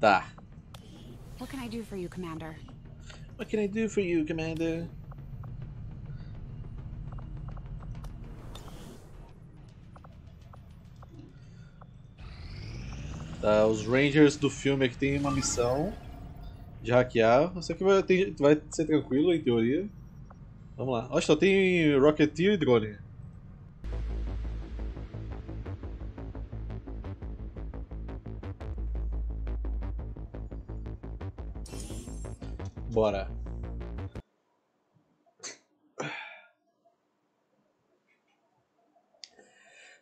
Tá. What can I do for you, Commander? What can I do for you, Commander? Tá, os Rangers do filme aqui tem uma missão de hackear. Isso aqui vai, ter, vai ser tranquilo em teoria. Vamos lá. Olha só, tem Rocketeer e drone. Bora.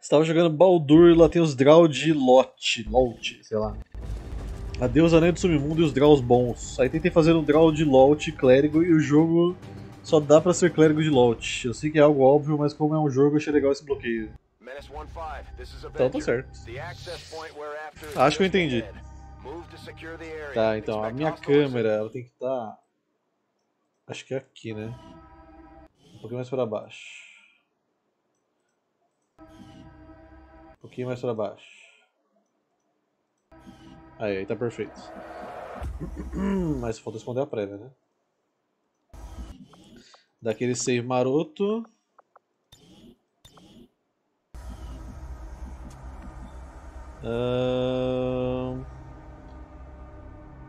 Estava jogando Baldur e lá tem os Draw de Lot, Lot, sei lá. Adeus Anel do Submundo e os Draws bons. Aí tentei fazer um Draw de Lot clérigo e o jogo só dá pra ser clérigo de Lot. Eu sei que é algo óbvio, mas como é um jogo, achei legal esse bloqueio. Então tá certo. Acho que eu entendi. Tá, então a minha câmera ela tem que estar. Tá... Acho que é aqui, né? Um pouquinho mais para baixo. Um pouquinho mais para baixo. Aí, aí tá perfeito. Mas falta esconder a prévia, né? Daquele save maroto.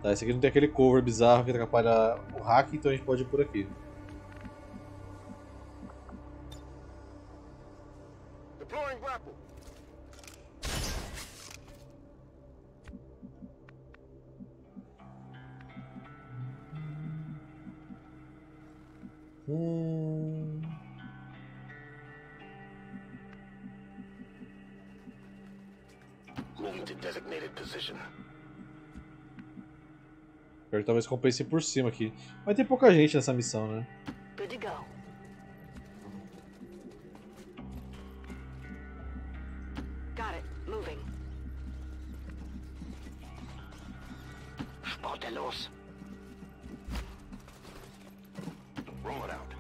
Tá, esse aqui não tem aquele cover bizarro que atrapalha o hack, então a gente pode ir por aqui. Talvez compense por cima aqui. Mas tem pouca gente nessa missão, né? Good to go. Got it. Moving. Sportelos. Roll it out.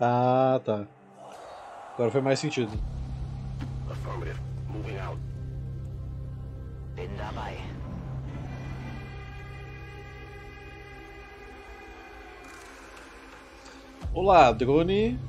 Ah, tá. Agora foi mais sentido. Olá, drone.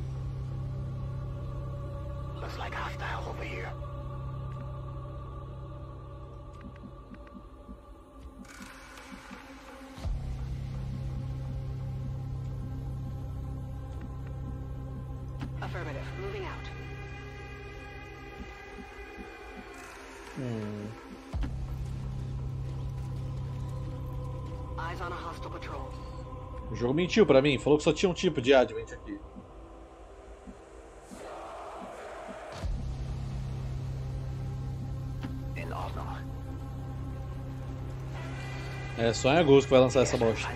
Mentiu pra mim, falou que só tinha um tipo de Advent aqui. É só em agosto que vai lançar essa bosta.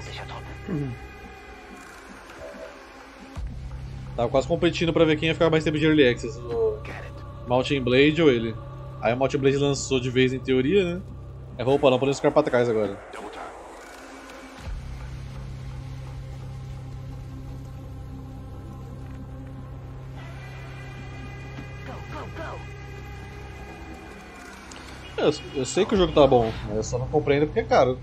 Tava quase competindo pra ver quem ia ficar mais tempo de Early Access, o Mountain Blade ou ele. Aí o Malt Blade lançou de vez em teoria, né? É roupa, não podemos ficar pra trás agora. Eu, sei que o jogo tá bom, eu só não compreendo porque é caro.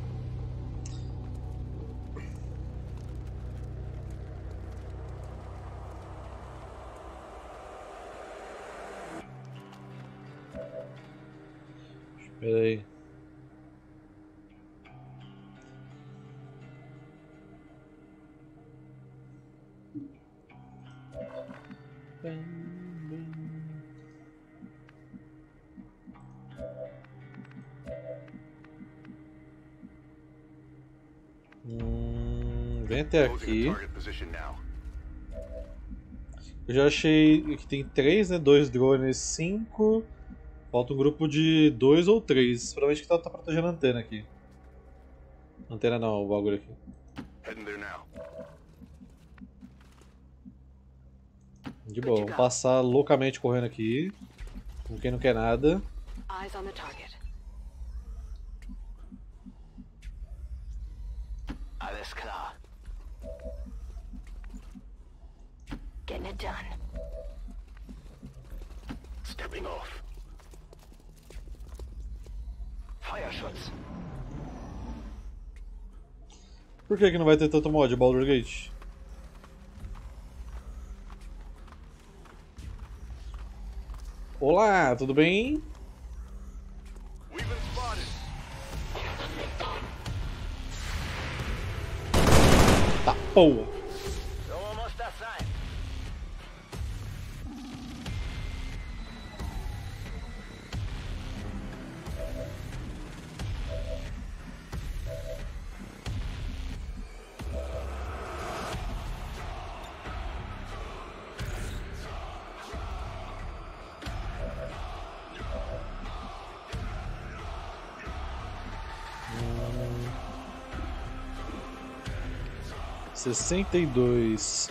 Vem até aqui. Eu já achei que tem três, né? Dois drones, cinco. Falta um grupo de dois ou três. Provavelmente que tá, tá protegendo a antena aqui. Antena não, o bagulho aqui. De boa, vamos passar loucamente correndo aqui. Com quem não quer nada. Eyes on the target. Por que, que não vai ter tanto mod Baldur's Gate? Olá, tudo bem? Tá. 62. dois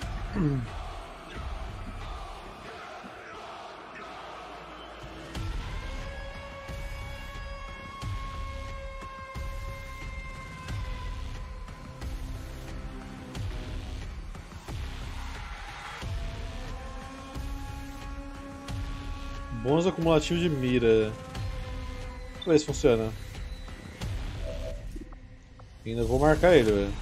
Bons acumulativos de mira. Vamos ver se funciona. Ainda vou marcar ele, velho.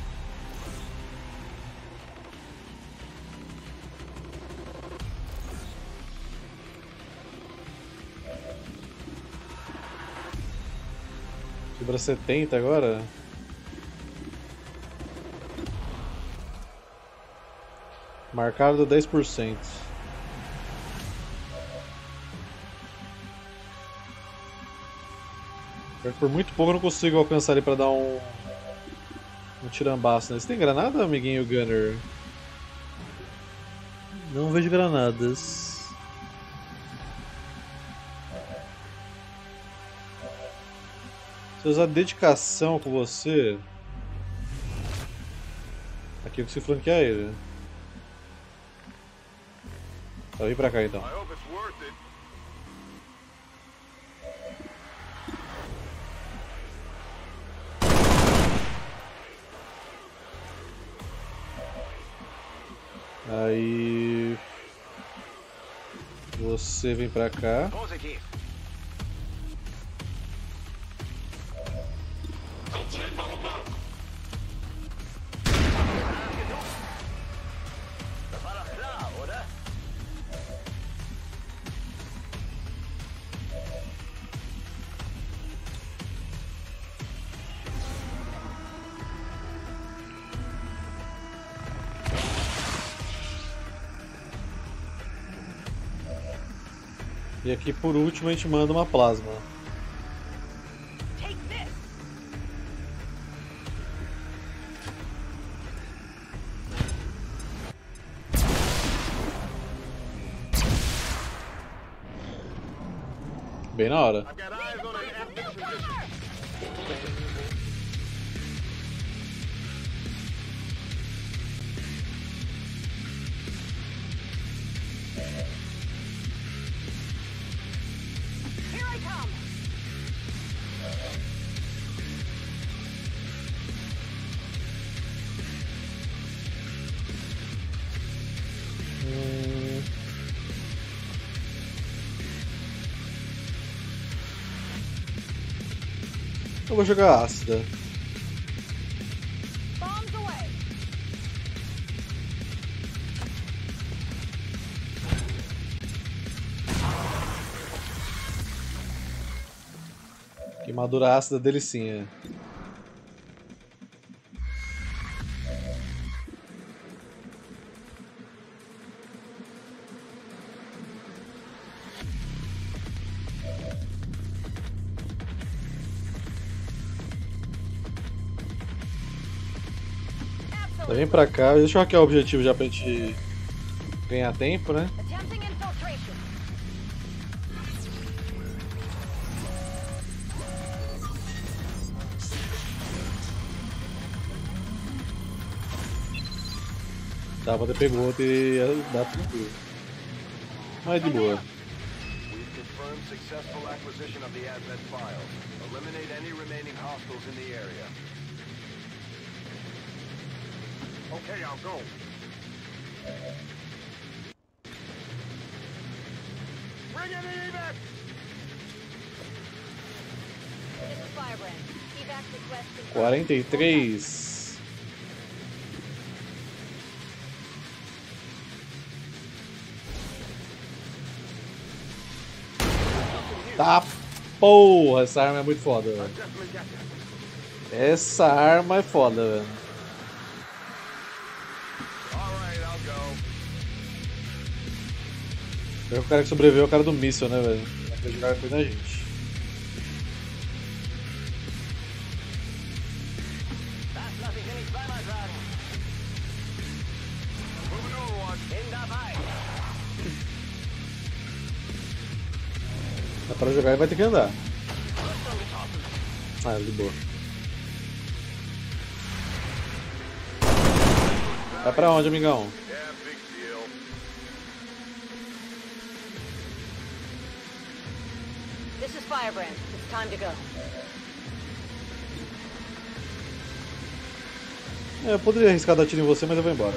Sobra 70 agora? Marcado 10%. Pior que Por muito pouco eu não consigo alcançar ele pra dar um. Um tirambaço, né? Você tem granada, amiguinho Gunner? Não vejo granadas. Se usar dedicação com você. Aqui eu consigo flanquear ele. Tá, vem pra cá então. Aí. Você vem pra cá. Aqui por último a gente manda uma plasma. Bem na hora. Eu vou jogar ácida. Queimadura ácida delicinha. Tá, Vem pra cá, deixa eu hackear o objetivo já pra gente ganhar tempo, né? Pra ter pegou outro e dá tranquilo. Mas de boa. Successful acquisition of the Advent files. Eliminate any remaining hostiles in the area. Okay, I'll go. Bring in the evac! This is Firebrand. Evac request confirmed. 43. Tá porra, essa arma é muito foda, velho. Essa arma é foda, velho. Que O cara que sobreviveu é o cara do míssil, né, velho? Vai jogar coisa da gente. Pra jogar e vai ter que andar. Ah, de boa. Vai pra onde, amigão? This is Firebrand. It's time to go. É, eu poderia arriscar dar tiro em você, mas eu vou embora.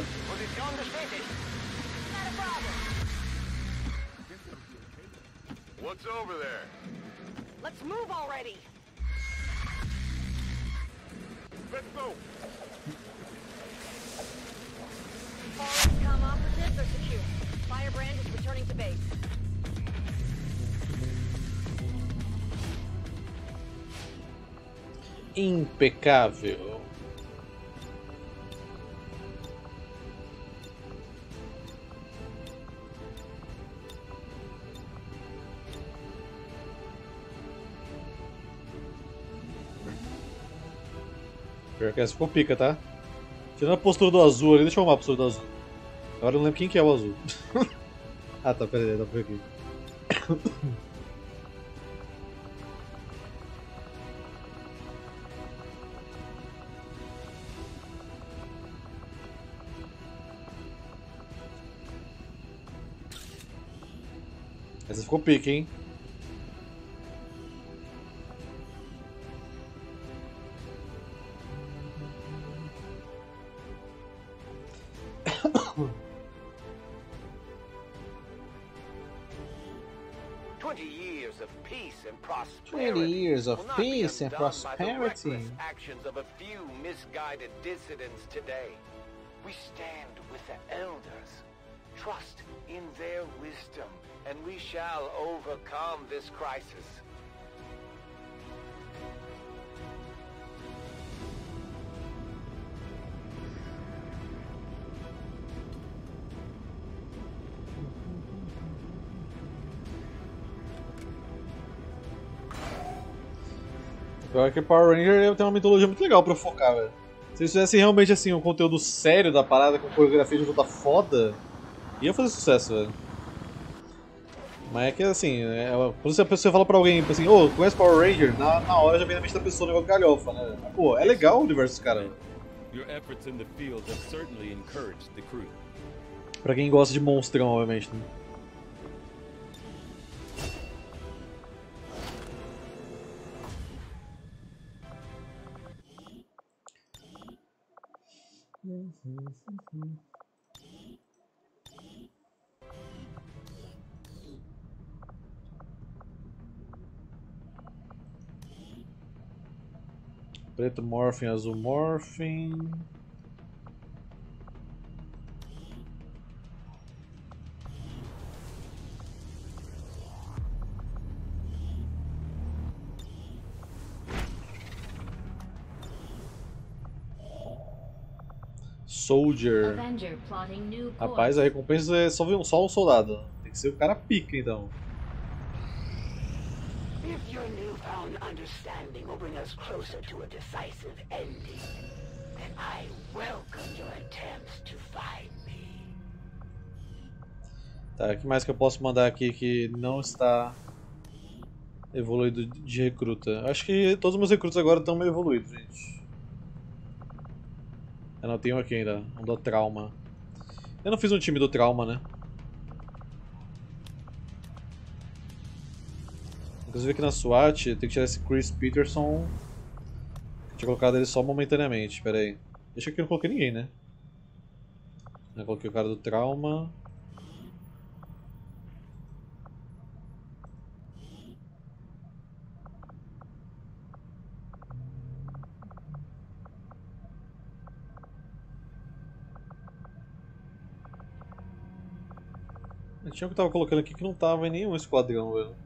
What's over there? Let's move already. Let's go. Forest.com operatives are secure. Firebrand is returning to base. Impecável. Pior que essa ficou pica, tá? Tirando a postura do azul ali, deixa eu arrumar a postura do azul. Agora eu não lembro quem que é o azul. ah tá, pera aí, dá pra ver aqui. Essa ficou pique, hein? 20 years of will not be peace and undone by the prosperity. actions of a few misguided dissidents today. We stand with the elders. Trust in their wisdom, and we shall overcome this crisis. Pior que Power Ranger tem uma mitologia muito legal pra focar, velho. Se eles fizessem realmente assim um conteúdo sério da parada com coreografia de luta foda, ia fazer sucesso, velho. Mas é que assim, é, quando a pessoa fala pra alguém assim, ô, conhece Power Ranger? Na, na hora já vem na mente da pessoa o negócio de galhofa, né? Mas, pô, é legal o universo dos caras. Your efforts in the field have certainly encouraged the crew. Pra quem gosta de monstrão, obviamente, né? Preto Morphin, azul Morphin. Soldier. Avenger plotting new course. Rapaz, a recompensa é só, ver um- só um soldado. Tem que ser o cara pica, então. If your newfound understanding will bring us closer to a decisive ending, then I welcome your attempts to find me. Tá, o que mais que eu posso mandar aqui que não está evoluído de recruta? Acho que todos os meus recrutas agora estão meio evoluídos, gente. Eu não tenho aqui ainda, um do trauma. Eu não fiz um time do trauma, né? Inclusive aqui na SWAT tem que tirar esse Chris Peterson. Tinha colocado ele só momentaneamente, pera aí. Deixa que eu não coloquei ninguém, né? Eu coloquei o cara do trauma. Tinha o que eu tava colocando aqui que não tava em nenhum esquadrão, velho.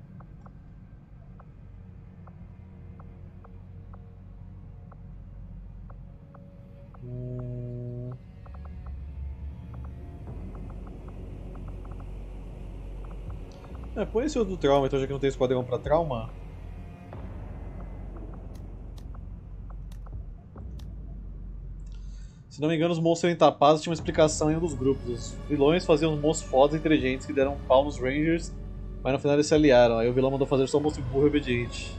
Hum. É, põe esse outro trauma, então já que não tem esquadrão pra trauma. Se não me engano, os monstros serem tapados tinha uma explicação em um dos grupos. Os vilões faziam uns monstros fodas e inteligentes que deram pau nos Rangers, mas no final eles se aliaram. Aí o vilão mandou fazer só um monstro burro e obediente.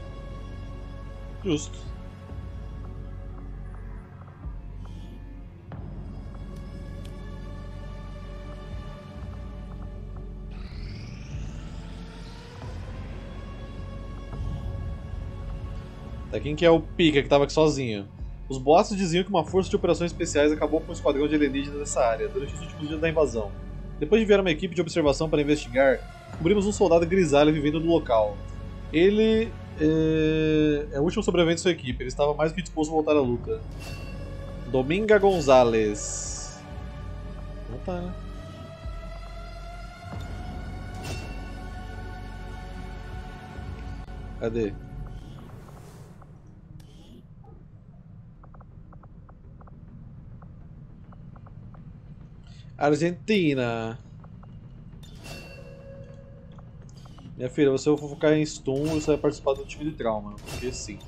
Justo. Tá, quem que é o Pika que tava aqui sozinho? Os boatos diziam que uma força de operações especiais acabou com um esquadrão de alienígenas nessa área durante os últimos dias da invasão. Depois de enviar uma equipe de observação para investigar, descobrimos um soldado grisalho vivendo no local. Ele é, é o último sobrevivente de sua equipe, ele estava mais que disposto a voltar à luta. Dominga Gonzalez. Não tá, né? Cadê? Argentina. Minha filha, você vai focar em stun e você vai participar do time de trauma, porque sim.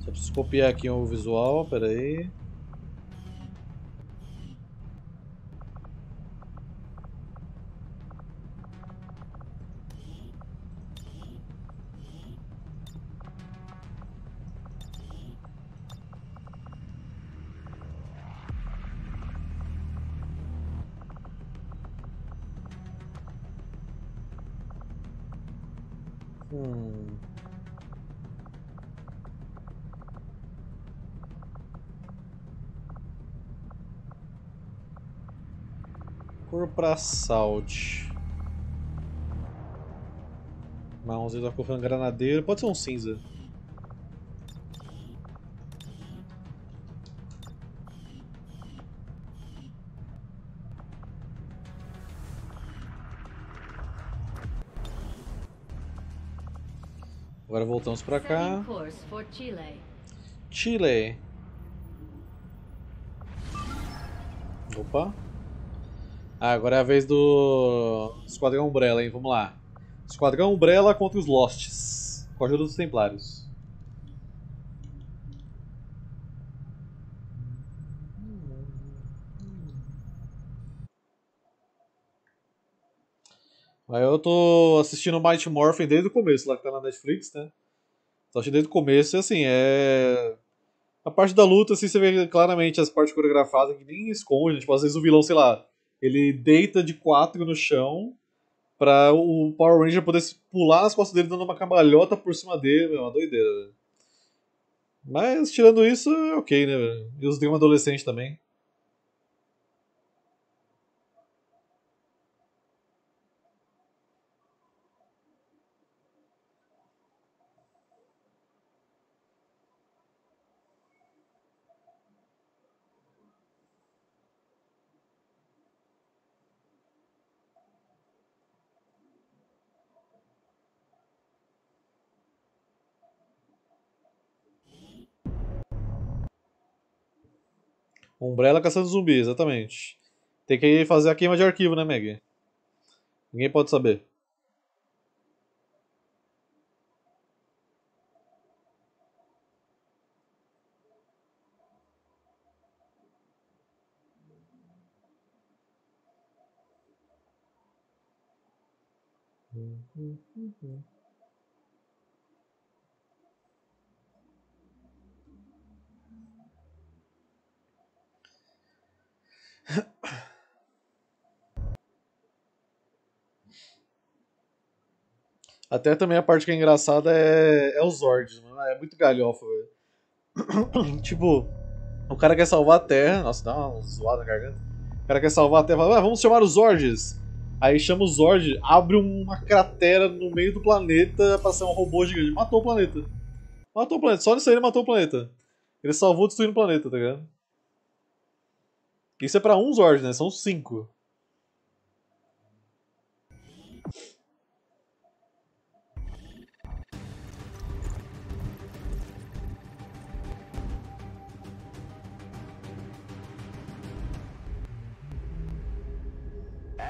Só preciso copiar aqui o visual, peraí. Hum. Cor pra salt. Marronzinho da cor granadeiro. Pode ser um cinza. Voltamos pra cá. Chile. Opa. Ah, agora é a vez do Esquadrão Umbrella, hein? Vamos lá. Esquadrão Umbrella contra os Losts. Com a ajuda dos Templários. Aí eu tô assistindo Mighty Morphin desde o começo, lá que tá na Netflix, né? Assistindo desde o começo assim, é. A parte da luta, assim, você vê claramente as partes coreografadas que nem esconde. Tipo, às vezes o vilão, sei lá, ele deita de quatro no chão pra o Power Ranger poder pular nas costas dele dando uma cambalhota por cima dele. É uma doideira, velho. Mas tirando isso, é ok, né? E os drama adolescente também. Umbrella caçando zumbi, exatamente. Tem que fazer a queima de arquivo, né, Meg? Ninguém pode saber. Até também a parte que é engraçada é, é os Zords, mano. É muito galhofa, velho. tipo, o cara quer salvar a Terra. Nossa, dá uma zoada na garganta. O cara quer salvar a Terra fala, ah, vamos chamar os Zords. Aí chama o Zord, abre uma cratera no meio do planeta pra ser um robô gigante. Matou o planeta. Matou o planeta. Só nisso aí ele matou o planeta. Ele salvou destruindo o planeta, tá ligado? Isso é pra um Zord, né? São cinco.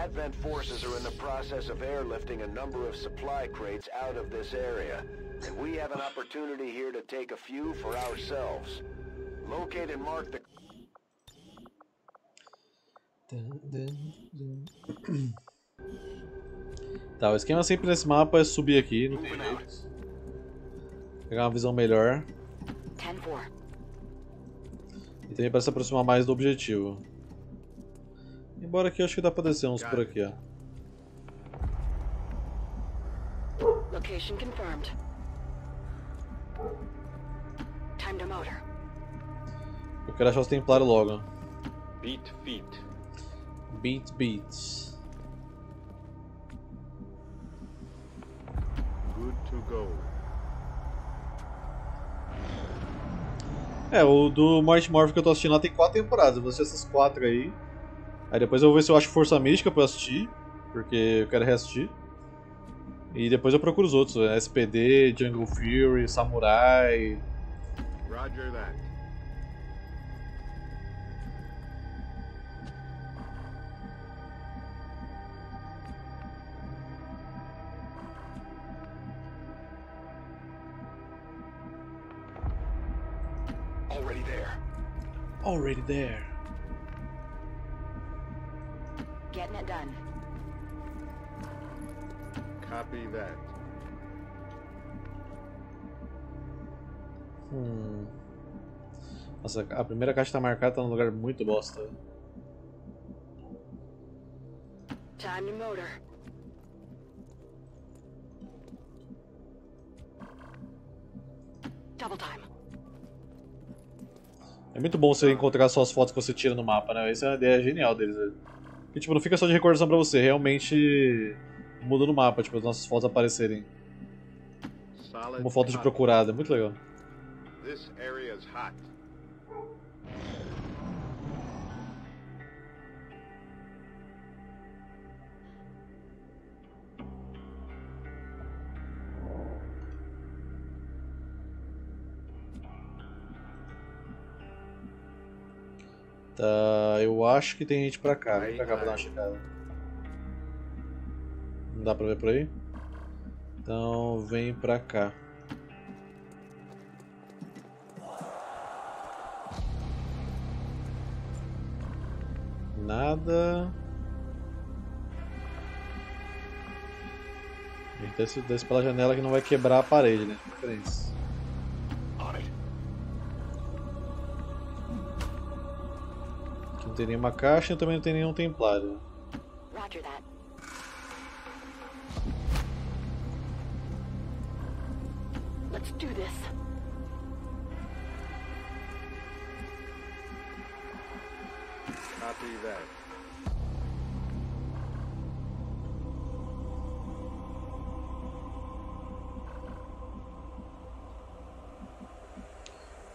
Advent forces are in the process of airlifting a number of supply crates out of this area, and we have an opportunity here to take a few for ourselves. Locate and mark the Tá, o esquema sempre nesse mapa é subir aqui, jeito. Pegar uma visão melhor 10-4. e também para se aproximar mais do objetivo. Embora aqui eu acho que dá pra descer uns por aqui, ó. Location confirmed. Time to motor. Eu quero achar os templários logo. Beat feet. Beat beats. Good to go. É, o do Morte Morph que eu tô assistindo lá tem quatro temporadas. Eu vou assistir essas quatro aí. Aí depois eu vou ver se eu acho Força Mística pra eu assistir. Porque eu quero reassistir. E depois eu procuro os outros. né? SPD, Jungle Fury, Samurai. Roger that. already there. Already there. Copy that. Hum. Nossa, a primeira caixa tá marcada, tá num lugar muito bosta. Time to motor. Double time. É muito bom você encontrar só as fotos que você tira no mapa, né? Essa é uma ideia genial deles, velho. E tipo, não fica só de recordação pra você, realmente muda no mapa, tipo, as nossas fotos aparecerem. Como foto de procurada, muito legal. This area is hot. Tá, eu acho que tem gente pra cá. Vem pra cá pra dar uma aí. Não dá pra ver por aí? Então vem pra cá. Nada. A gente desce, desce pela janela que não vai quebrar a parede, né? It. Aqui não tem nenhuma caixa e também não tem nenhum templário. Roger that. Let's do this. Copy that.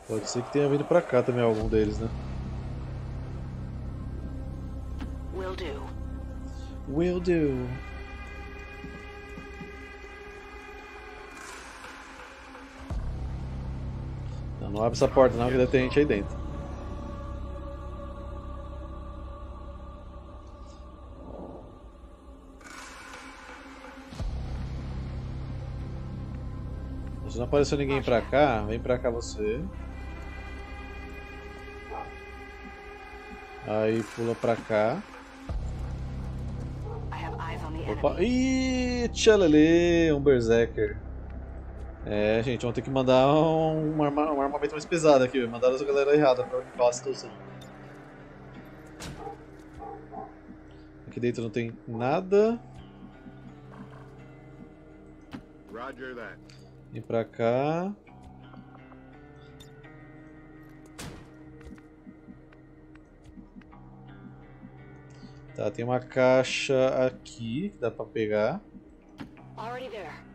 Pode ser que tenha vindo pra cá também algum deles, né? Will do. Will do. Não, abre essa porta não, que deve ter gente aí dentro. Se não apareceu ninguém pra cá, vem pra cá você. Aí pula pra cá. I have eyes on the Opa, ih, tchalele, um Berserker. É, gente, vamos ter que mandar um, um, arma- um armamento mais pesado aqui. Mandaram a galera errada pra limpar a situação. Aqui dentro não tem nada. Roger that. Vem pra cá. Tá, tem uma caixa aqui que dá pra pegar. Already there.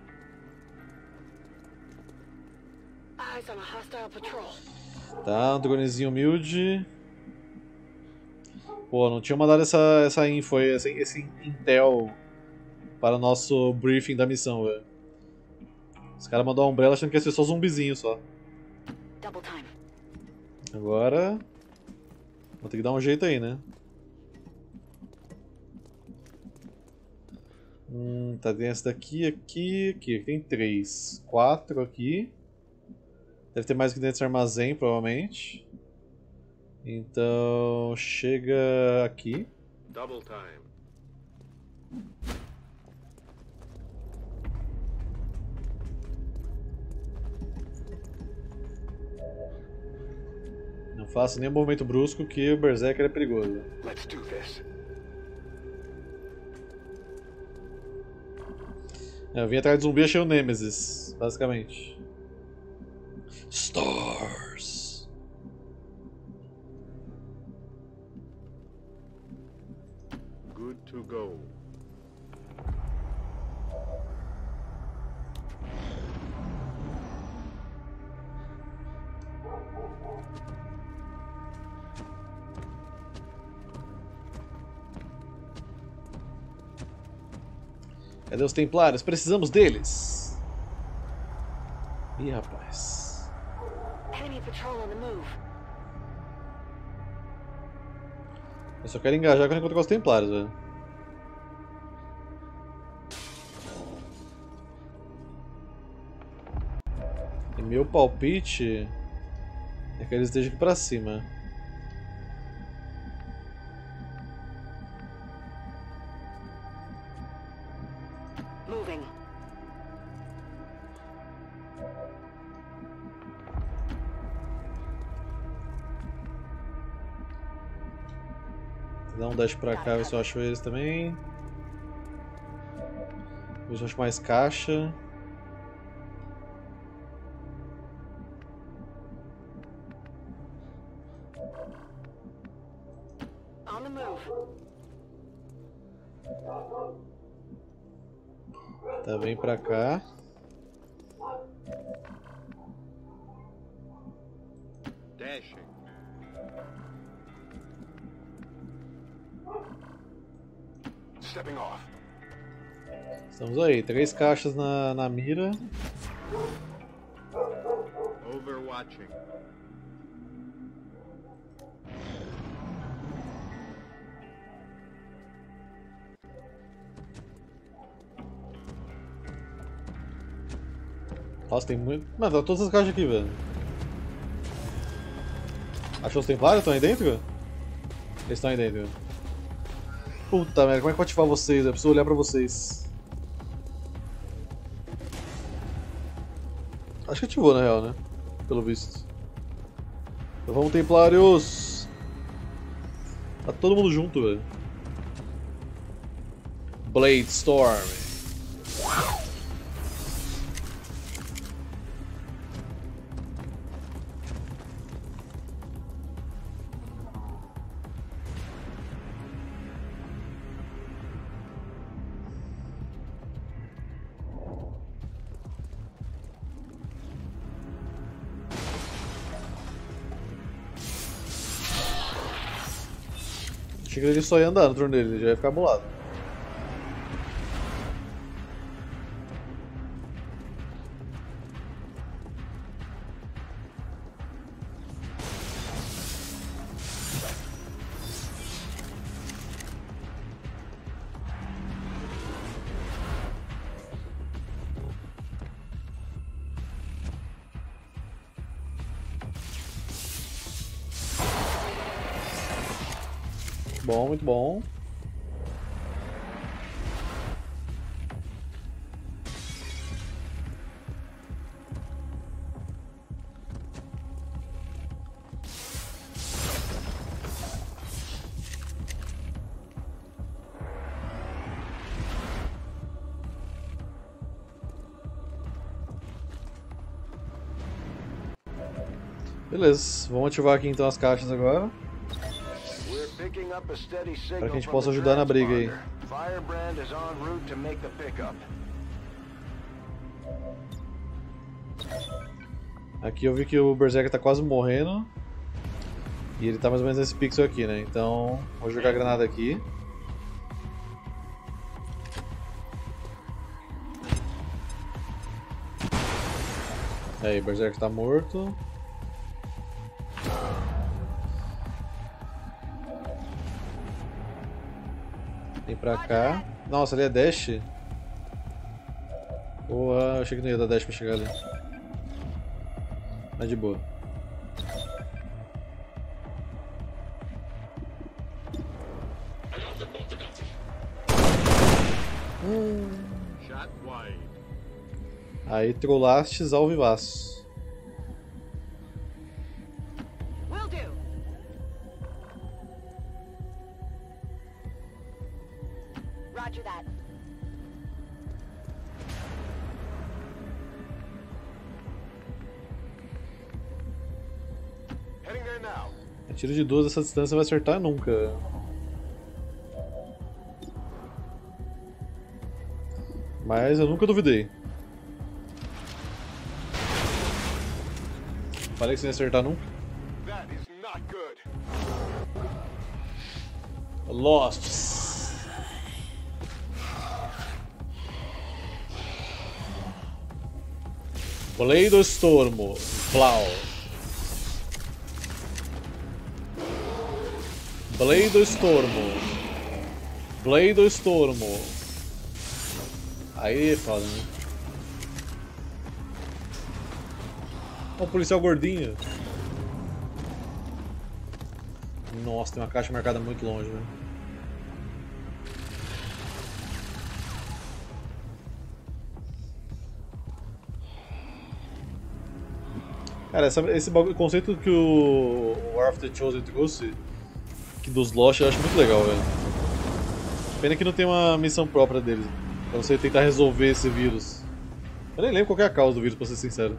Tá, um dronezinho humilde. Pô, não tinha mandado essa, essa info aí, esse, esse intel para o nosso briefing da missão, velho. Os caras mandou a Umbrella achando que ia ser só zumbizinho só. Agora. Vou ter que dar um jeito aí, né? Hum, tá, tem essa daqui, aqui, aqui. Tem três. Quatro aqui. Deve ter mais aqui dentro desse armazém, provavelmente. Então, chega aqui. Double time. Não faça nenhum movimento brusco que o Berserker é perigoso. Let's do this. É, Eu vim atrás de zumbi e achei o Nemesis, basicamente. Stars. Good to go. Cadê os Templários? Precisamos deles. Ih, rapaz. Eu só quero engajar quando encontrar os Templários, velho. E meu palpite é que eles estejam aqui pra cima. Dash pra cá, ver se eu acho eles também. Ver se eu acho mais caixa. Tá, vem pra cá. Estamos aí, três caixas na, na mira. Overwatching. Nossa, tem muito. Mano, tá todas as caixas aqui, velho. Achou os templários? Estão aí dentro? Eles estão aí dentro. Puta merda, como é que eu ativar vocês? Eu preciso olhar pra vocês. Acho que ativou na real, né? Pelo visto. Então vamos, templários! Tá todo mundo junto, velho. Blade Storm. Achei que ele só ia andar no turno dele, ele já ia ficar bolado. Beleza, vamos ativar aqui então as caixas agora. Para que a gente possa ajudar na briga aí. Aqui eu vi que o Berserker tá quase morrendo. E ele tá mais ou menos nesse pixel aqui, né? Então, vou jogar a granada aqui. Aí, Berserk tá morto. Pra cá. Nossa, ali é dash? Porra, eu achei que não ia dar dash pra chegar ali. Mas de boa. Wide. Aí trollastes ao vivaço. De duas essa distância vai acertar nunca. Mas eu nunca duvidei. Falei que você ia acertar nunca. That is not good. Lost. Blade. Blade Stormo. Blade Stormo. Aí, foda, né? O policial gordinho. Nossa, tem uma caixa marcada muito longe, né? Cara, essa- esse conceito que o War of the Chosen trouxe, dos Lost, eu acho muito legal, velho. Pena que não tem uma missão própria deles, pra você tentar resolver esse vírus. Eu nem lembro qual é a causa do vírus, pra ser sincero.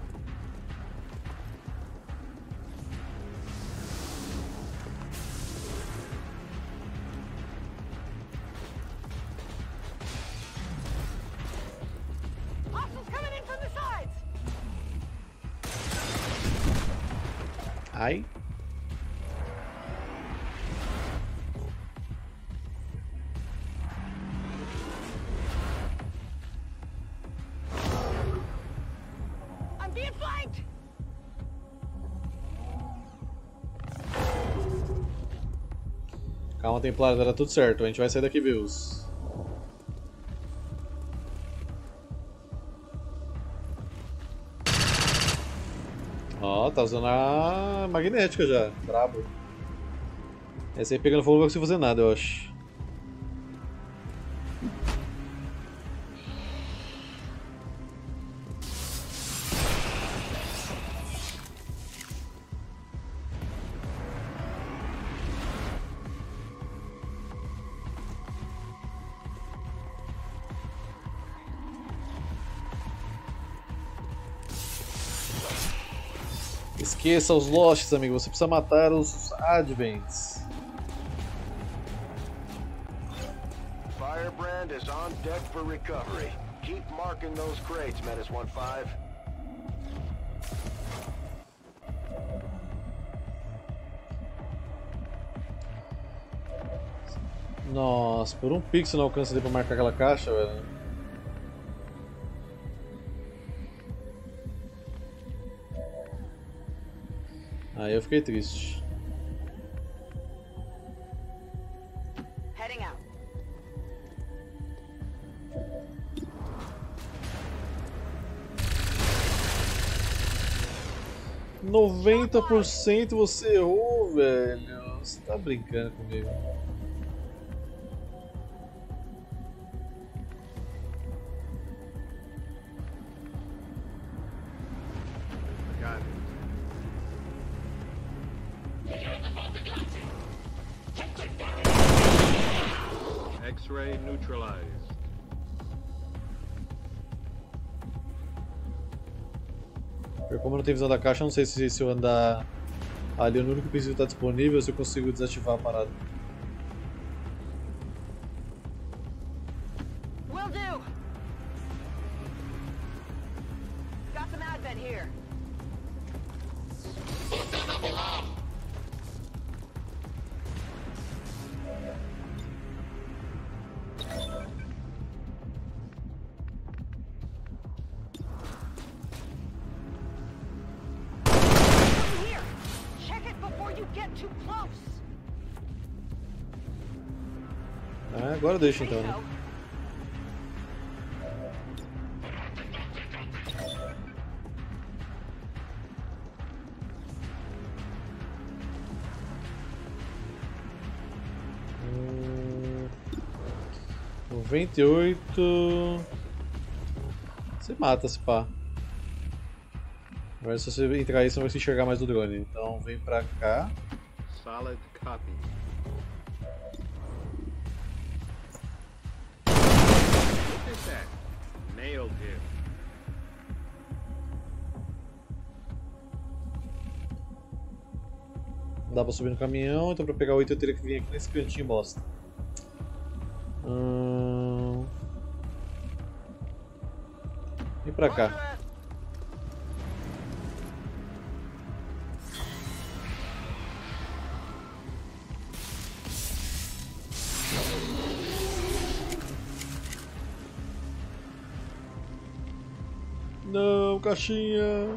Templário, dará tudo certo. A gente vai sair daqui vivos. Ó, tá usando a magnética já. Brabo. Essa aí pegando fogo não vai conseguir fazer nada, eu acho. Esqueça os Losts, amigo. Você precisa matar os Advents. Firebrand is on deck for recovery. Keep marking those crates, Menace 1-5. Nossa, por um pixel não alcança ali pra marcar aquela caixa, velho. Aí eu fiquei triste. Heading out. Noventa por cento você errou, velho. Você tá brincando comigo. Tenho visão da caixa, não sei se, se eu andar ali no único piso que tá disponível, se eu consigo desativar a parada. Agora deixa então, né? Hum, 98. Você mata esse pá. Agora se você entrar aí você não vai se enxergar mais do drone. Então vem pra cá. Pra subir no caminhão, então pra pegar o 8 eu teria que vir aqui nesse cantinho bosta. Hum... Vem pra cá. Não, caixinha.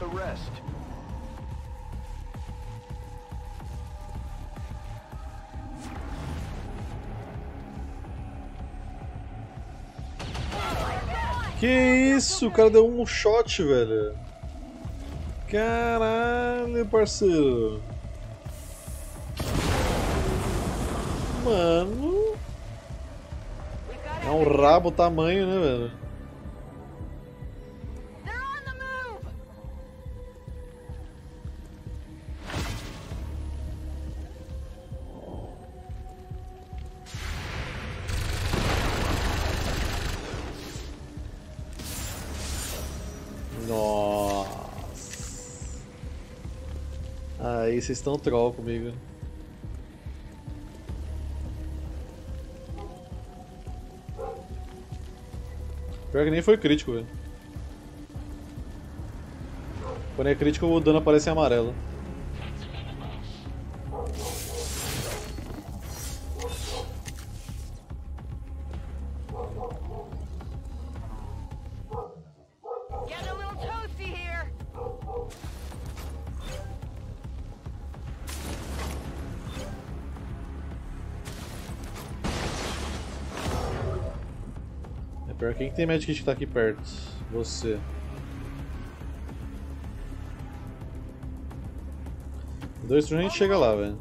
The rest. Que isso? O cara deu um shot, velho. Caralho, parceiro. Mano. É um rabo tamanho, né, velho? Nossa. Aí vocês estão troll comigo. Pior que nem foi crítico, velho. Quando é crítico, o dano aparece em amarelo. Tem Magic que tá aqui perto? Você. Dois turnos a gente chega lá, velho.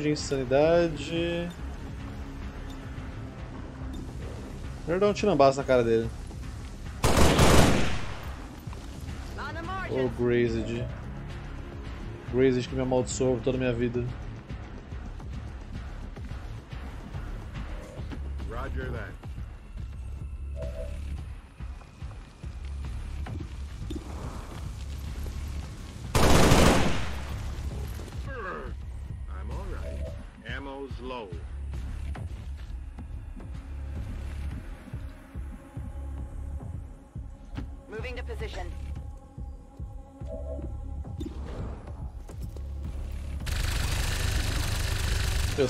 Merge, Insanidade. Melhor dar um tirambaço na cara dele. Ô margin. Grazed. Grazed que me amaldiçoou toda a minha vida. Roger that.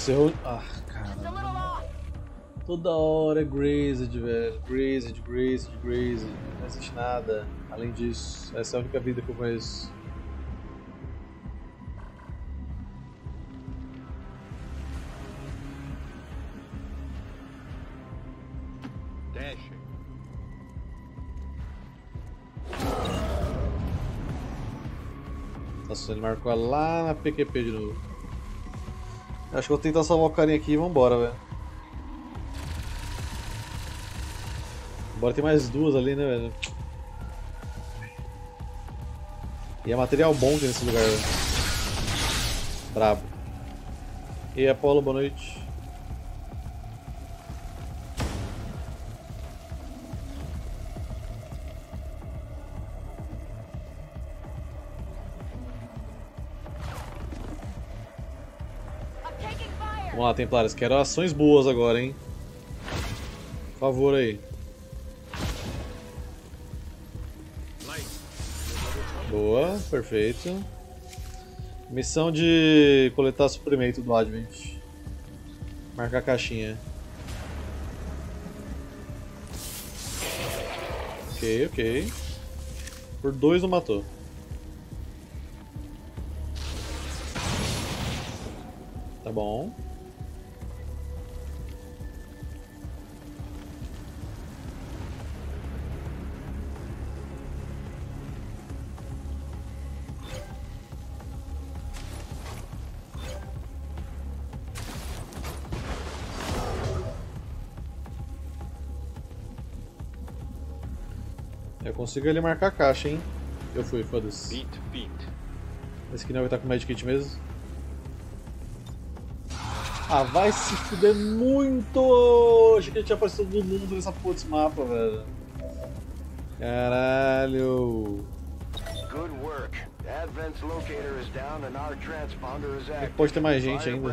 Eu sei o. Ah, cara. Toda hora é Grazed, velho. Grazed, Grazed, Grazed. Não existe nada além disso. Essa é a única vida que eu conheço. Nossa, ele marcou lá na PQP de novo. Acho que vou tentar salvar o carinha aqui e vambora, velho. Bora, tem mais duas ali, né, velho? E é material bom nesse lugar, velho. Brabo. E aí, Apolo, boa noite. Vamos lá, Templários. Quero ações boas agora, hein? Por favor aí. Boa, perfeito. Missão de coletar suprimento do Advent. Marcar a caixinha. Ok, ok. Por dois não matou. Tá bom. Consigo ele marcar a caixa, hein? Eu fui, foda-se. Beat, beat. Esse aqui não vai estar com Medkit mesmo. Ah, vai se fuder muito! Achei que ele tinha aparecido todo mundo nessa porra desse mapa, velho. Caralho. Good work. Advent's locator is down and our transponder is active. pode ter mais gente ainda.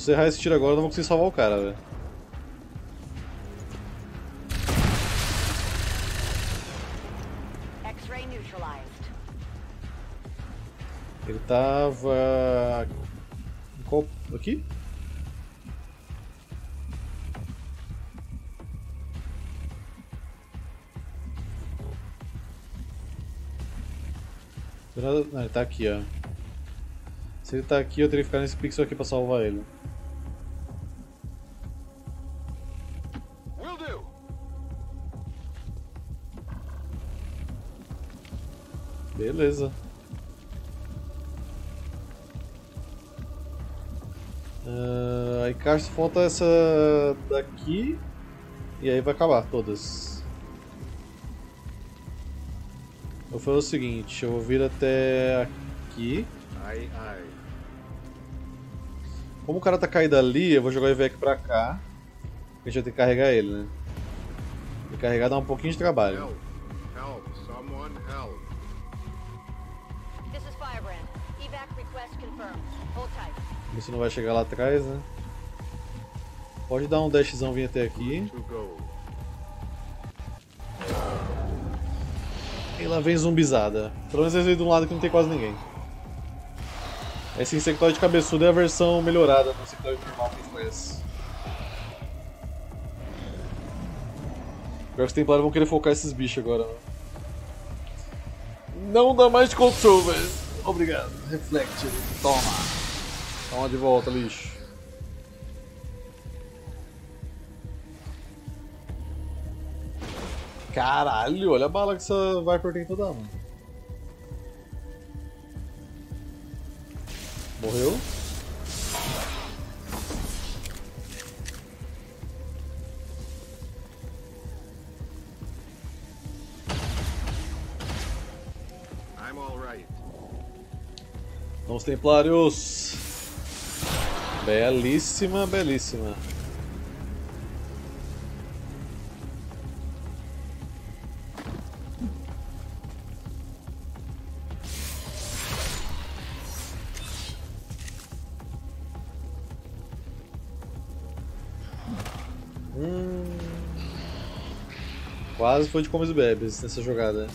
Se você errar esse tiro agora, eu não vou conseguir salvar o cara, velho. X-ray neutralized. Ele tava. Qual. Aqui? Não, ele tá aqui, ó. Se ele tá aqui, eu teria que ficar nesse pixel aqui pra salvar ele. Will do. Beleza. Ah, aí só falta essa daqui e aí vai acabar todas. Eu vou fazer o seguinte, eu vou vir até aqui. Aye, aye. Como o cara tá caído ali, eu vou jogar o Ivec pra cá. A gente vai ter que carregar ele, né? E carregar dá um pouquinho de trabalho. Help. Help. Someone help. This is Firebrand. Evac request confirmed. Hold tight. Ver se não vai chegar lá atrás, né? Pode dar um dashzão vir até aqui. E lá vem zumbizada. Pelo menos eles de um lado que não tem quase ninguém. Esse insectoide cabeçudo é a versão melhorada do insectoide normal que a gente conhece. Pior que os templários vão querer focar esses bichos agora. Né? Não dá mais control, velho. Obrigado. Reflect. Toma. Toma de volta, lixo. Caralho, olha a bala que essa Viper tem toda, mano. Morreu? Vamos, Templários! Belíssima, belíssima. Hum. Quase foi de comes e bebes nessa jogada.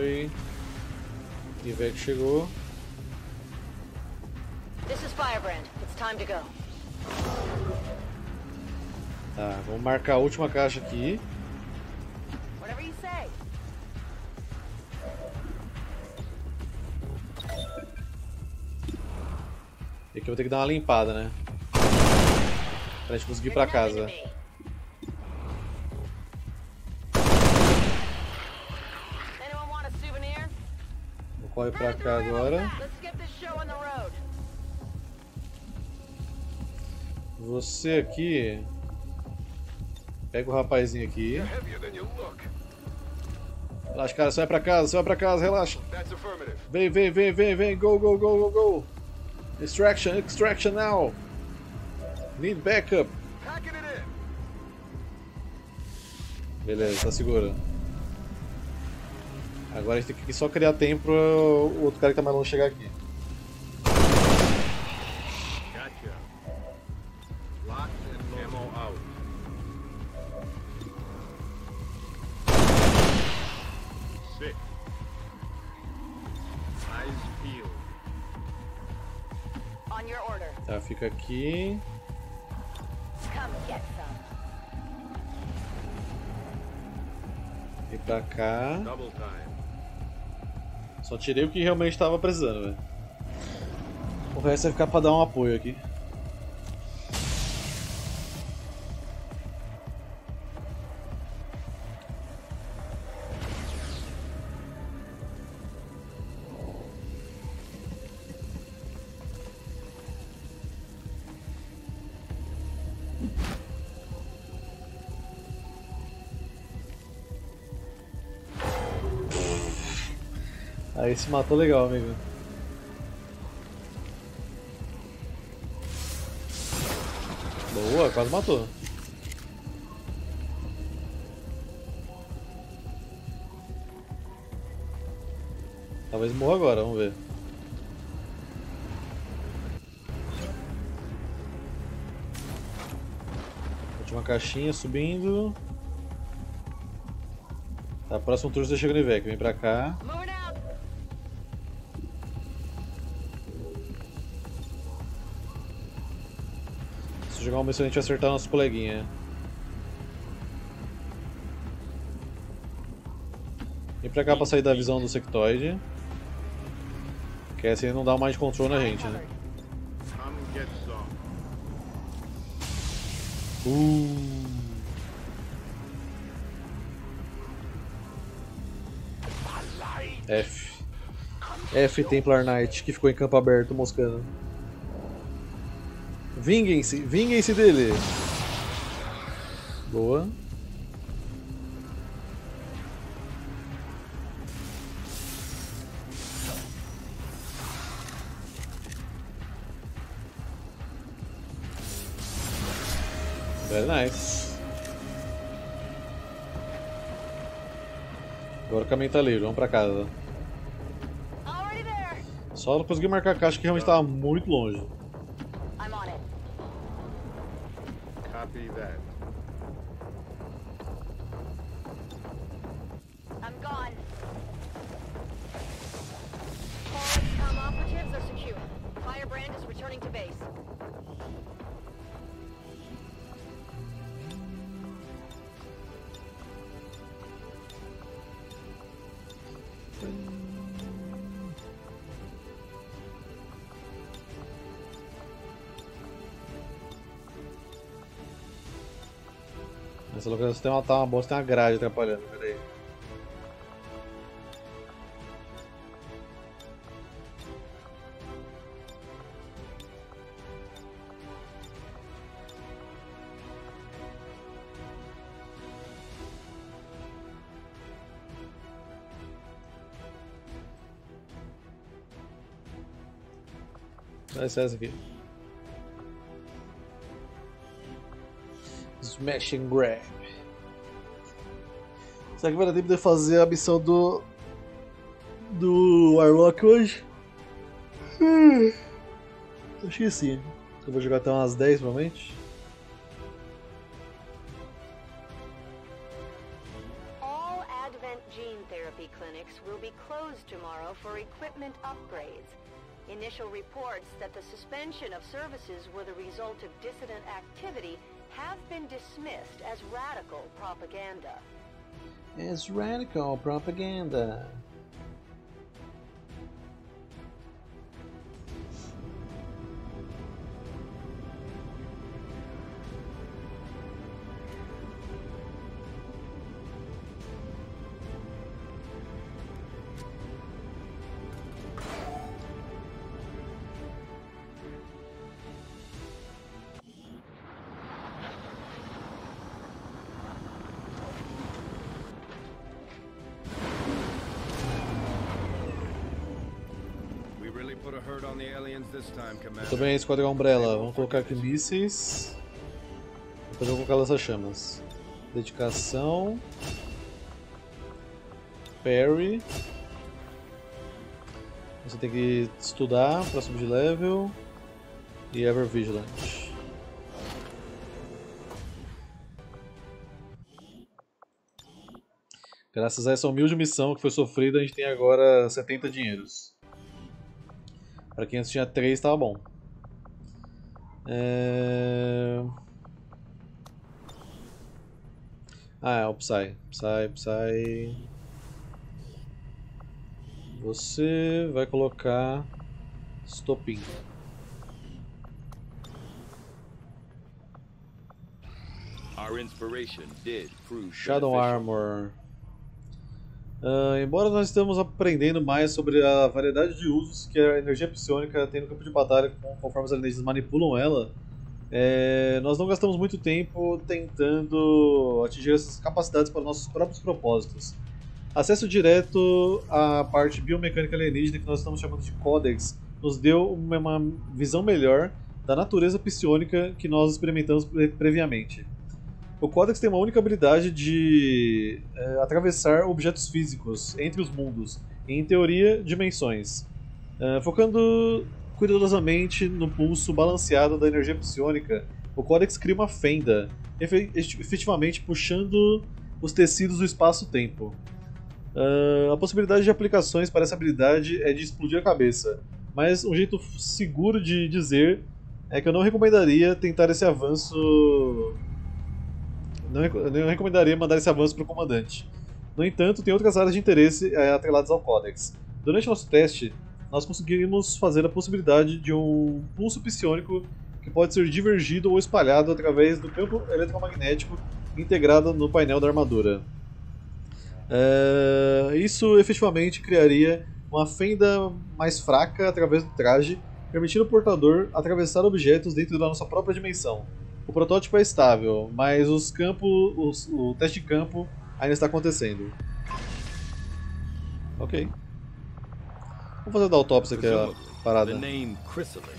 foi. Ivec chegou. This is Firebrand. It's time to go. Tá, vamos marcar a última caixa aqui. Whatever you say. E aqui eu vou ter que dar uma limpada, né? Pra gente conseguir ir pra casa. Correr pra cá agora. Você aqui. Pega o rapazinho aqui. Relaxa, cara, você vai pra casa, você vai pra casa, relaxa. Vem, vem, vem, vem, vem, go, go, go, go, go. Extraction, extraction now. Need backup. Beleza, tá seguro. Agora a gente tem que só criar tempo para o outro cara que tá mais longe chegar aqui. Tá, fica aqui. Come get some. E pra cá. Double time. Só tirei o que realmente tava precisando, velho. O resto vai ficar pra dar um apoio aqui. Aí se matou legal, amigo. Boa, quase matou. Talvez morra agora, vamos ver. Última caixinha subindo. Tá, próximo turno você chega no Ivec, vem pra cá. Moving out. Se a gente acertar nosso coleguinha. Vem pra cá pra sair da visão do sectoide. Que assim ele não dá mais control na gente, né? Uh. F. F Templar Knight, que ficou em campo aberto moscando. Vinguem-se, vinguem-se dele! Boa. Very nice. Agora o caminho tá livre, vamos pra casa. Só não consegui marcar a caixa que realmente tava muito longe. Essa localização tem uma, tá uma bosta, tem uma grade atrapalhando, peraí. Dá licença aqui. Smash and Grab. Será que vai dar tempo de fazer a missão do. do Warlock hoje? Hum. Acho que sim. Eu vou jogar até umas 10 provavelmente. All Advent gene therapy clinics will be closed tomorrow for equipment upgrades. Initial reports that the suspension of services were the result of dissident been dismissed as radical propaganda. It's radical propaganda. Commander. Muito bem, Esquadrão Umbrella. Vamos colocar aqui mísseis. Depois eu vou colocar lança-chamas. Dedicação. Parry. Você tem que estudar para subir de level. E Ever Vigilant. Graças a essa humilde missão que foi sofrida, a gente tem agora 70 dinheiros. Para quem antes tinha 3, estava bom. É... Ah, é o Psy. Psy, Psy. Você vai colocar Stopin. Our inspiration did prove Shadow. Armor. Ah, embora nós estamos aprendendo mais sobre a variedade de usos que a energia psionica tem no campo de batalha conforme os alienígenas manipulam ela, é, nós não gastamos muito tempo tentando atingir essas capacidades para nossos próprios propósitos. Acesso direto à parte biomecânica alienígena que nós estamos chamando de Codex nos deu uma, visão melhor da natureza psionica que nós experimentamos pre- previamente. O Codex tem uma única habilidade de é, atravessar objetos físicos entre os mundos, em teoria, dimensões. É, focando cuidadosamente no pulso balanceado da energia psionica, o Codex cria uma fenda, efe- efetivamente puxando os tecidos do espaço-tempo. É, a possibilidade de aplicações para essa habilidade é de explodir a cabeça, mas um jeito seguro de dizer é que eu não recomendaria tentar esse avanço não, recomendaria mandar esse avanço para o comandante. No entanto, tem outras áreas de interesse é, atreladas ao Codex. Durante nosso teste, nós conseguimos fazer a possibilidade de um pulso psionico que pode ser divergido ou espalhado através do campo eletromagnético integrado no painel da armadura. É, isso efetivamente criaria uma fenda mais fraca através do traje, permitindo o portador atravessar objetos dentro da nossa própria dimensão. O protótipo é estável, mas os campos, os- o teste de campo ainda está acontecendo. Ok. Vamos fazer da autópsia aqui a Presumably, parada. the name chrysalid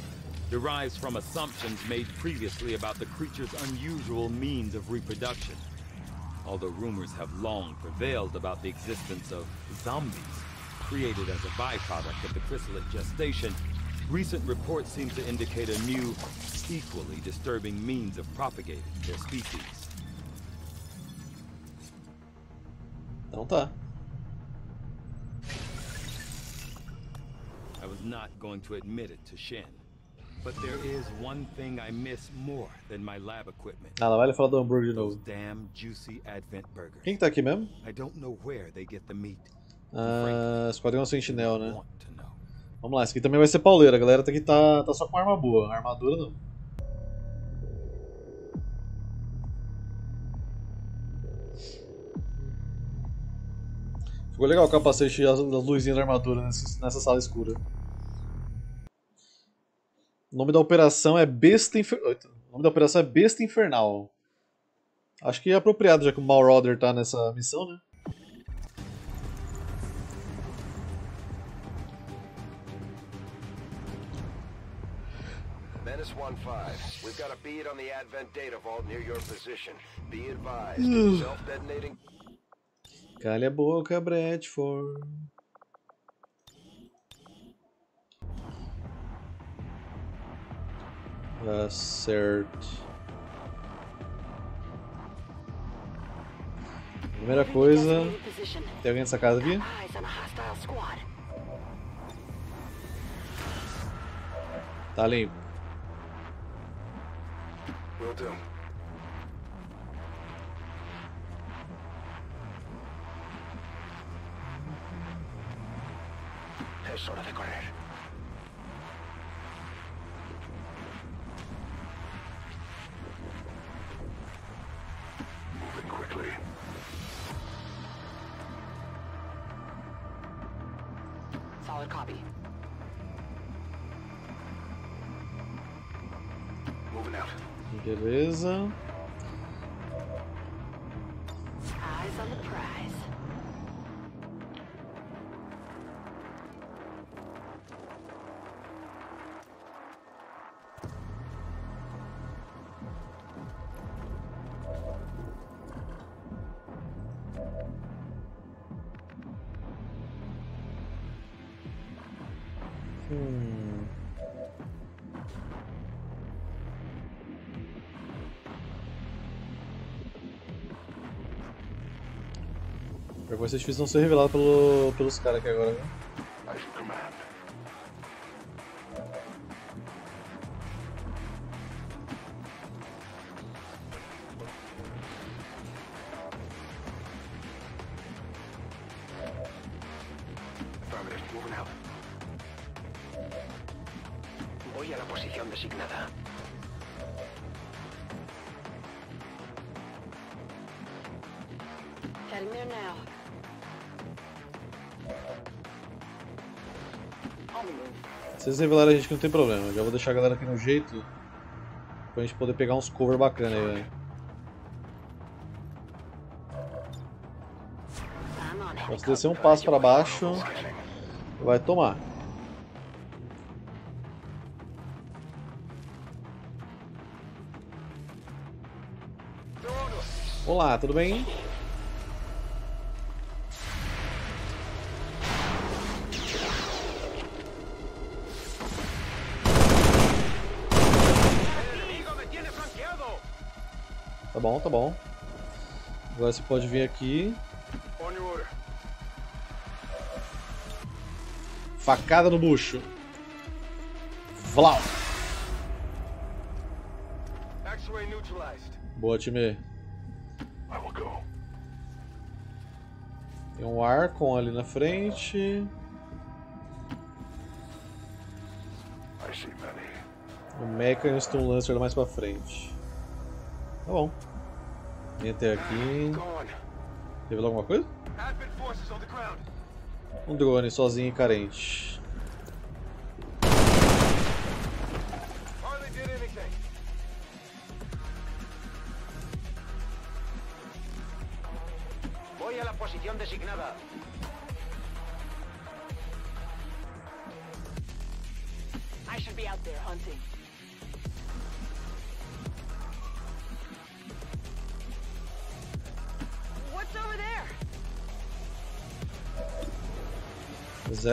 derives from assumptions made previously about the creature's unusual means of reproduction. Although rumors have long prevailed about the existence of zombies created as a byproduct of the chrysalid gestation, recent reports seem to indicate a new, equally disturbing means of propagating their species. Então tá. I was not going to admit it to Shen. But there is one thing I miss more than my lab equipment. Ah, lá vai ele falar do hambúrguer de novo. damn juicy Advent burgers. Quem que tá aqui mesmo? I don't know where they get the meat. Ah, Esquadrão Sentinel, né? Vamos lá, esse aqui também vai ser pauleira. A galera tá aqui tá, tá só com arma boa. Armadura não. Ficou legal o capacete e as, as luzinhas da armadura nessa, sala escura. O nome da operação é Besta Infernal. O nome da operação é Besta Infernal. Acho que é apropriado, já que o Marauder tá nessa missão, né? Menace 1-5, we've got a bead on the Advent data vault near your position. Be advised, self-detonating Calha a boca, Bradford. Certo. Primeira coisa. Tem alguém nessa casa aqui? Tá limpo. Will do. Es hora de correr. Beleza. Que vai ser difícil não ser revelado pelo, pelos caras aqui agora, viu? Revelarem a gente que não tem problema, já vou deixar a galera aqui no jeito pra gente poder pegar uns cover bacana aí, velho. Descer um passo pra baixo, vai tomar. Olá, tudo bem? Tá bom, tá bom. Agora você pode vir aqui. Facada no bucho. Vlau. Boa, time. I will go. Tem um Arcon ali na frente. I see many. O Mecha e o Stun Lancer mais pra frente. Tá bom. Vem até aqui. Teve alguma coisa? Um drone sozinho e carente.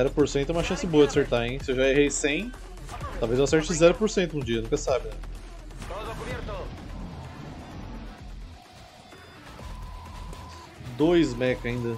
0% é uma chance boa de acertar, hein? Se eu já errei 100, talvez eu acerte 0% um dia, nunca sabe, né? Dois mecha ainda.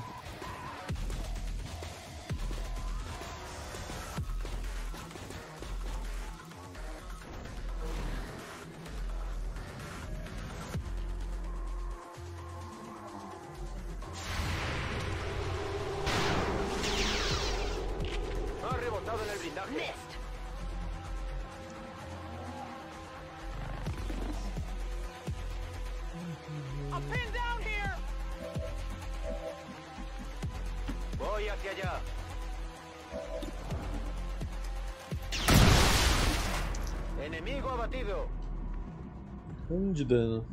De dano.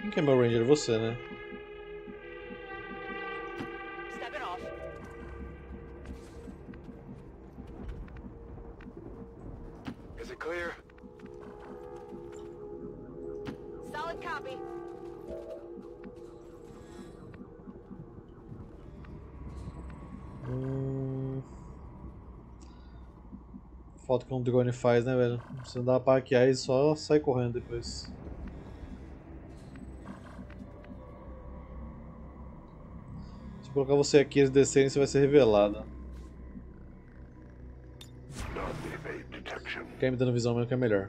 Quem que é meu Ranger? Você, né? Drone faz, né, velho? Você dá pra hackear e só sai correndo depois. Se eu colocar você aqui e eles descerem, você vai ser revelado. Quem me dando visão mesmo que é melhor.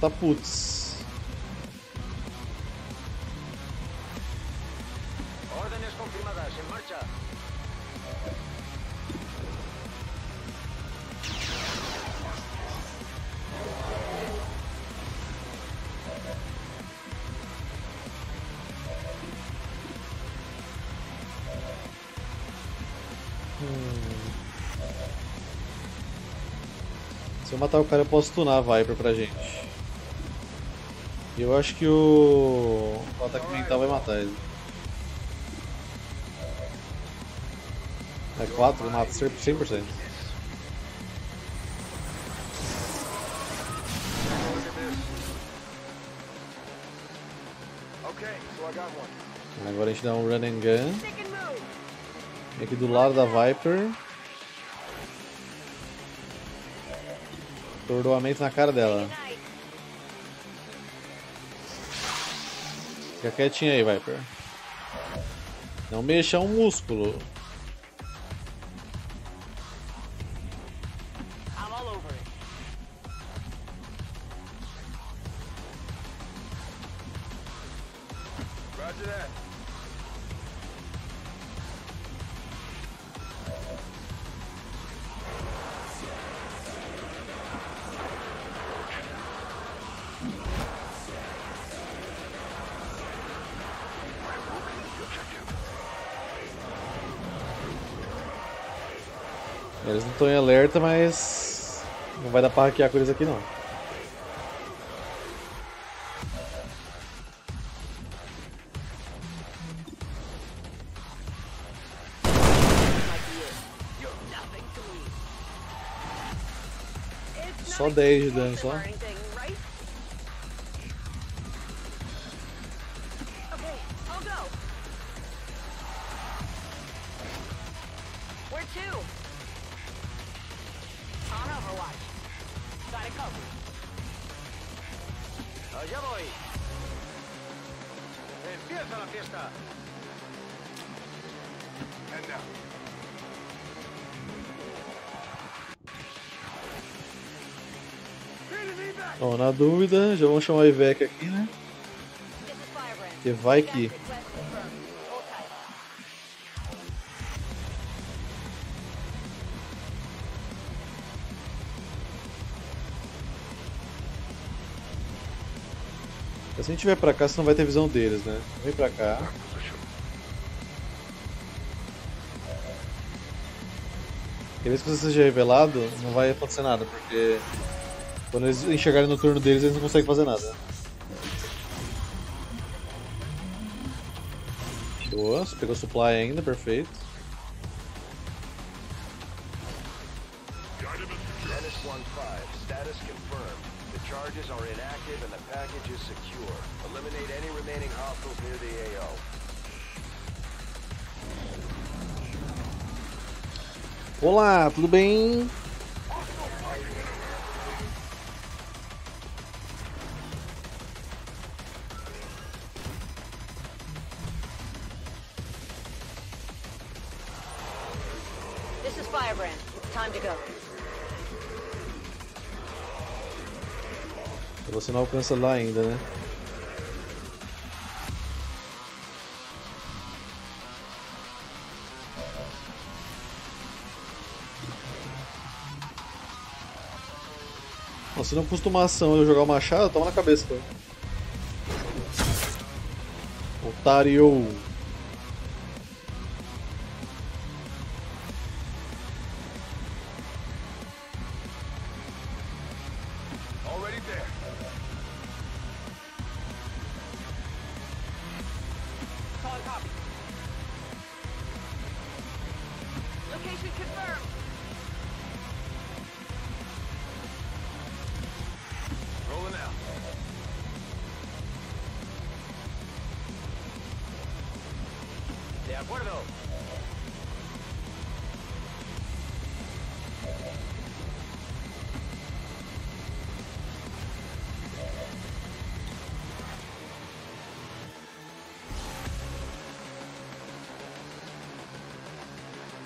tá putz. Ordens confirmadas, em marcha. Hum. Se eu matar o cara, eu posso tunar a Viper pra gente. Eu acho que o, o ataque mental vai matar ele. É 4, mata 100%. Okay, so I got one. Agora a gente dá um run and gun. Aqui do lado da Viper. Atordoamento na cara dela. Fica quietinha aí, Viper. Não mexa um músculo. Hackear com eles aqui não. Só not 10 de dano, só. Já vamos chamar o Ivec aqui, né? Porque vai que. Se a gente vier pra cá, você não vai ter visão deles, né? Vem pra cá. Mesmo que você seja revelado, não vai acontecer nada, porque quando eles enxergarem no turno deles, eles não conseguem fazer nada. Boa, você pegou supply ainda, perfeito. Dennis 1-5, status não alcança lá ainda, né? Se não custa uma ação eu jogar o machado, toma na cabeça, pô. Otário.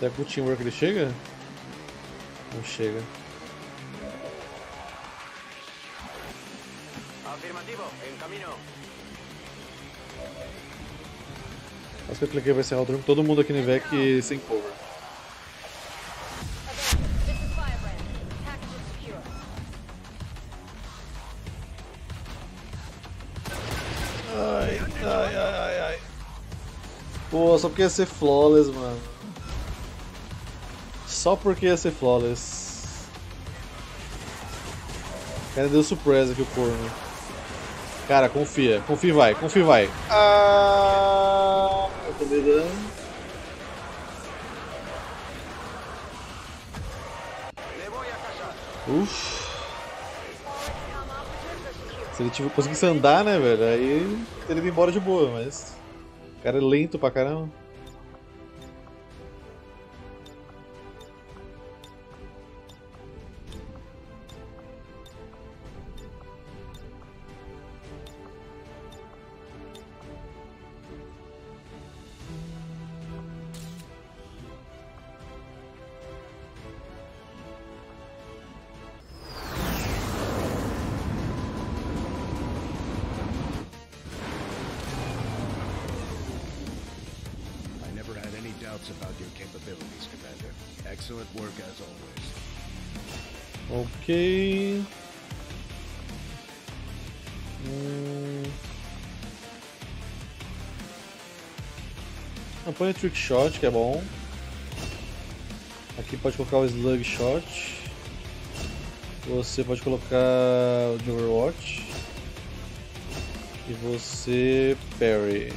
Será que o teamwork ele chega? Não chega. Afirmativo, en camino. Acho que eu cliquei vai encerrar o com todo mundo aqui no IVEC sem cover. Ai, ai, ai, ai, ai. Pô, só porque ia ser flawless, mano. Só porque ia ser flawless. O cara deu surpresa aqui o corno. Cara, confia. Confia e vai. Confia e vai. Ah, eu tomei dano. Uff. Se ele tiver, conseguisse andar, né, velho, aí ele ia embora de boa, mas. O cara é lento pra caramba. Trick Shot, que é bom. Aqui pode colocar o Slug Shot. Você pode colocar o Overwatch. E você parry.